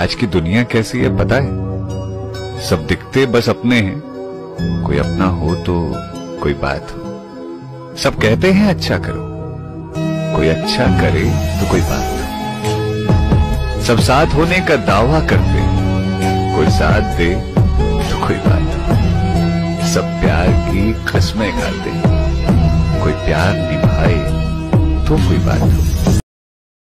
आज की दुनिया कैसी है, पता है? सब दिखते बस अपने हैं। कोई अपना हो तो कोई बात हो। सब कहते हैं अच्छा करो। कोई अच्छा करे तो कोई बात हो। सब साथ होने का दावा करते कोई साथ दे तो कोई बात हो। सब प्यार की कस्में खाते कोई प्यार निभाए तो कोई बात हो।